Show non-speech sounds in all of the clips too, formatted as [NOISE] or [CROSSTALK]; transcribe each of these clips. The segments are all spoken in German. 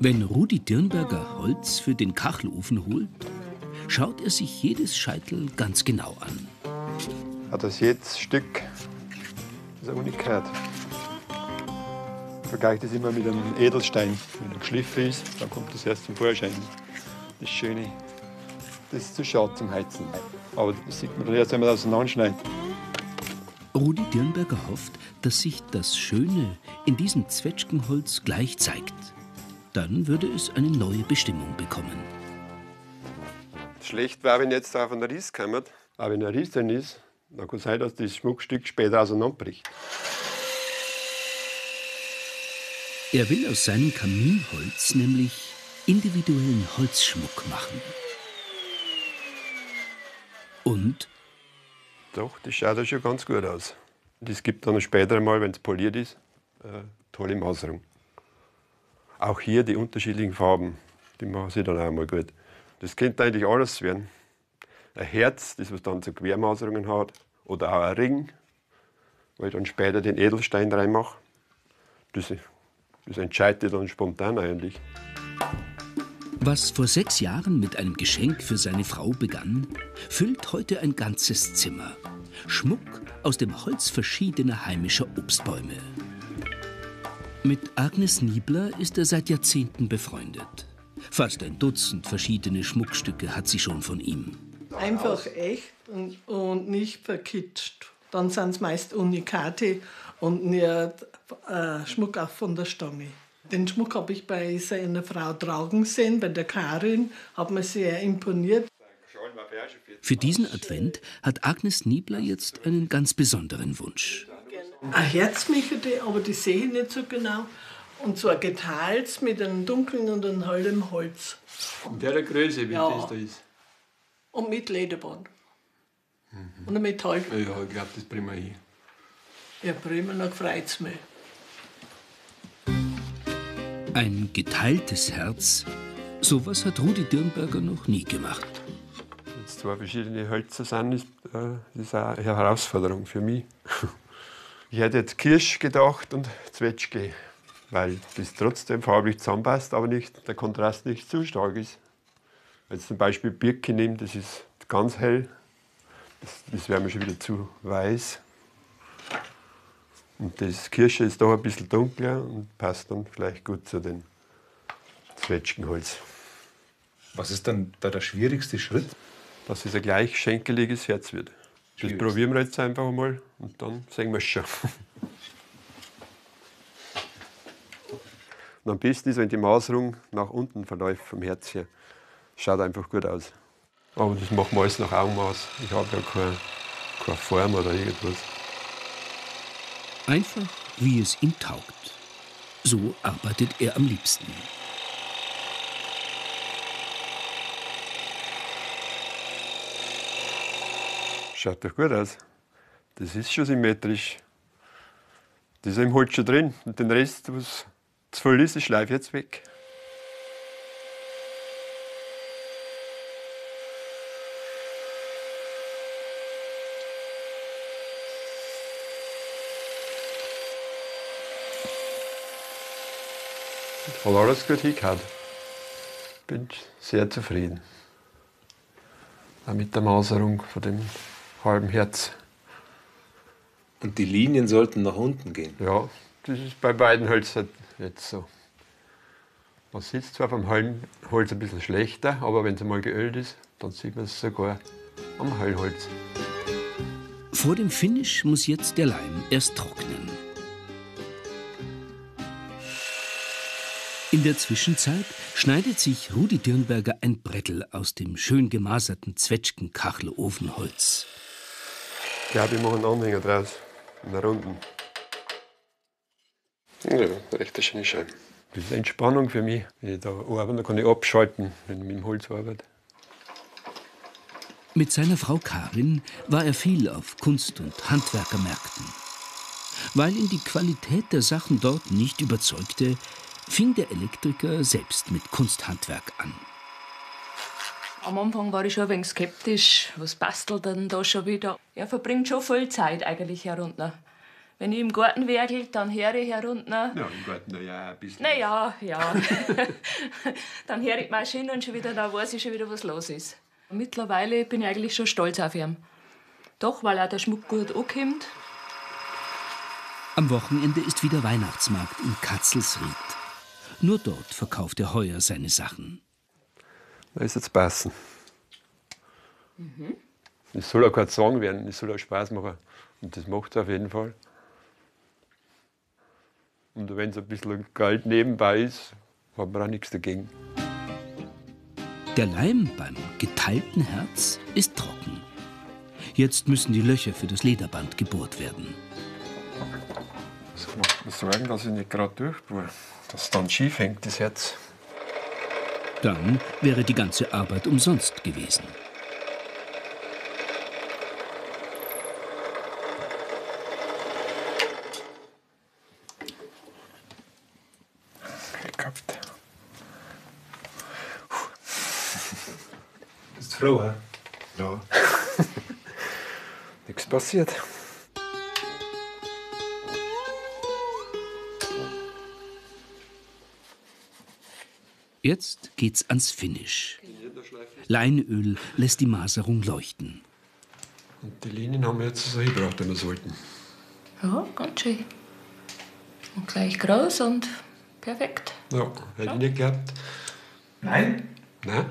Wenn Rudi Dirnberger Holz für den Kachelofen holt, schaut er sich jedes Scheitel ganz genau an. Hat das jedes Stück ist eine Unikat. Ich vergleiche das immer mit einem Edelstein. Wenn er geschliffen ist, dann kommt das erst zum Vorschein. Das Schöne, das ist zu schade zum Heizen. Aber das sieht man erst, wenn man das auseinanderschneidet. Rudi Dirnberger hofft, dass sich das Schöne in diesem Zwetschgenholz gleich zeigt. Dann würde es eine neue Bestimmung bekommen. Schlecht wäre, wenn jetzt auf einer Riss kommt. Aber wenn ein Riss drin ist, dann kann es sein, dass das Schmuckstück später auseinanderbricht. Er will aus seinem Kaminholz nämlich individuellen Holzschmuck machen. Und? Doch, das schaut ja schon ganz gut aus. Das gibt dann später einmal, wenn es poliert ist, eine tolle Maserung. Auch hier die unterschiedlichen Farben, die machen sich dann auch mal gut. Das könnte eigentlich alles werden. Ein Herz, das was dann so Quermaserungen hat, oder auch ein Ring, wo ich dann später den Edelstein reinmache. Das, das entscheidet dann spontan eigentlich. Was vor sechs Jahren mit einem Geschenk für seine Frau begann, füllt heute ein ganzes Zimmer. Schmuck aus dem Holz verschiedener heimischer Obstbäume. Mit Agnes Niebler ist er seit Jahrzehnten befreundet. Fast ein Dutzend verschiedene Schmuckstücke hat sie schon von ihm. Einfach echt und, und nicht verkitscht. Dann sind es meist Unikate und nicht äh, Schmuck auch von der Stange. Den Schmuck habe ich bei seiner Frau tragen sehen, bei der Karin, hat mir sehr imponiert. Für diesen Advent hat Agnes Niebler jetzt einen ganz besonderen Wunsch. Ein Herz möchte ich, aber die sehe ich nicht so genau. Und so ein geteiltes mit einem dunklen und einem hellen Holz. In der Größe, wie ja. das da ist. Und mit Lederband. Mhm. Und ein Metall. Ja, ich glaube, das bringen wir hin. Ja, freut es mich. Ein geteiltes Herz, sowas hat Rudi Dirnberger noch nie gemacht. Jetzt zwei verschiedene Hölzer sind, ist, äh, ist eine Herausforderung für mich. [LAUGHS] Ich hätte jetzt Kirsch gedacht und Zwetschge, weil das trotzdem farblich zusammenpasst, aber nicht, der Kontrast nicht zu stark ist. Wenn ich zum Beispiel Birke nehme, das ist ganz hell, das, das wäre mir schon wieder zu weiß. Und das Kirsche ist doch ein bisschen dunkler und passt dann vielleicht gut zu den Zwetschgenholz. Was ist dann da der schwierigste Schritt? Dass es ein gleich schenkeliges Herz wird. Das probieren wir jetzt einfach mal und dann sehen wir es schon. [LAUGHS] Und am besten ist, wenn die Maserung nach unten verläuft vom Herz her. Schaut einfach gut aus. Aber das machen wir alles nach Augenmaß. Ich habe ja keine, keine Form oder irgendwas. Einfach, wie es ihm taugt. So arbeitet er am liebsten. Schaut doch gut aus. Das ist schon symmetrisch. Das ist im Holz schon drin. Und den Rest, was zu voll ist, schleife ich jetzt weg. Alles gut hingehauen. Bin sehr zufrieden. Auch mit der Maserung von dem halben Herz. Und die Linien sollten nach unten gehen? Ja, das ist bei beiden Hölzern jetzt so. Man sieht zwar vom Holz ein bisschen schlechter, aber wenn es einmal geölt ist, dann sieht man es sogar am Heilholz. Vor dem Finish muss jetzt der Leim erst trocknen. In der Zwischenzeit schneidet sich Rudi Dirnberger ein Brettel aus dem schön gemaserten Zwetschgen-Kacheloofenholz. Ich glaube, ich mache einen Anhänger draus, in der Runden. Ja, recht schöne Scheibe. Das ist Entspannung für mich. Wenn ich da arbeite, kann ich abschalten, wenn ich mit dem Holz arbeite. Mit seiner Frau Karin war er viel auf Kunst- und Handwerkermärkten. Weil ihn die Qualität der Sachen dort nicht überzeugte, fing der Elektriker selbst mit Kunsthandwerk an. Am Anfang war ich schon ein wenig skeptisch. Was bastelt denn da schon wieder? Er verbringt schon viel Zeit eigentlich herunter. Wenn ich im Garten werkel, dann höre ich herunter. Ja, im Garten na ja, ein bisschen. Naja, ja. [LAUGHS] dann höre ich die Maschine und schon wieder, dann weiß ich schon wieder, was los ist. Mittlerweile bin ich eigentlich schon stolz auf ihn. Doch, weil auch der Schmuck gut ankommt. Am Wochenende ist wieder Weihnachtsmarkt in Katzelsried. Nur dort verkauft er heuer seine Sachen. Da ist jetzt passen. Es soll auch kein Zwang werden, es soll auch Spaß machen. Und das macht es auf jeden Fall. Und wenn es ein bisschen Geld nebenbei ist, hat man auch nichts dagegen. Der Leim beim geteilten Herz ist trocken. Jetzt müssen die Löcher für das Lederband gebohrt werden. Das macht mir Sorgen, dass ich nicht gerade durchbohre. Dass es dann schief hängt, das Herz. Dann wäre die ganze Arbeit umsonst gewesen. Gehabt. Bist du froh, hä? Ja. [LAUGHS] Nichts passiert. Jetzt geht's ans Finish. Leinöl lässt die Maserung leuchten. Und die Linien haben wir jetzt so hingebracht, wenn wir sollten. Ja, ganz schön. Und gleich groß und perfekt. Ja, hätte ich nicht gehabt. Nein? Nein.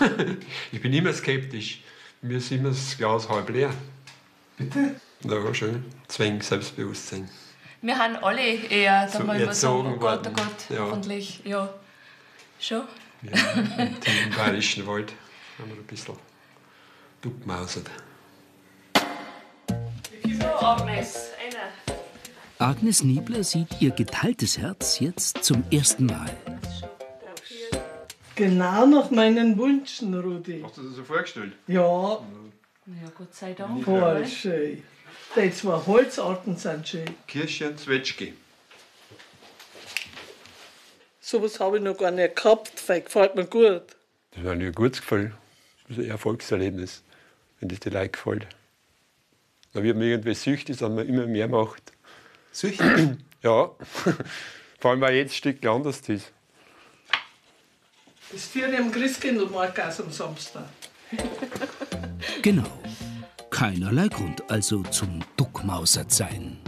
[LAUGHS] ich bin immer skeptisch. Mir ist immer das Glas halb leer. Bitte? Ja, schön. Zwang Selbstbewusstsein. Wir haben alle eher, da So mal immer sagen, erzogen oh Gott, oh. Gott, Ja. hoffentlich, ja. Schon? Ja, Im bayerischen Wald haben wir ein bisschen duckmausert. So, Agnes, einer. Agnes Niebler sieht ihr geteiltes Herz jetzt zum ersten Mal. Genau nach meinen Wünschen, Rudi. Hast du das so vorgestellt? Ja, Ja, Gott sei Dank. voll schön. Die zwei Holzarten sind schön. Kirsche und Zwetschge. So was habe ich noch gar nicht gehabt. Das gefällt mir gut. Das war mir ein gutes Gefühl. Das ist ein Erfolgserlebnis, wenn das die Leute gefällt. Da wird man irgendwie süchtig, dass man immer mehr macht. Süchtig? [CLEARS THROAT] Ja, [LAUGHS] vor allem, weil jedes Stück anders ist. Das vierte am Christkindlmarkt aus am Samstag. Genau. Keinerlei Grund also zum Duckmausert sein.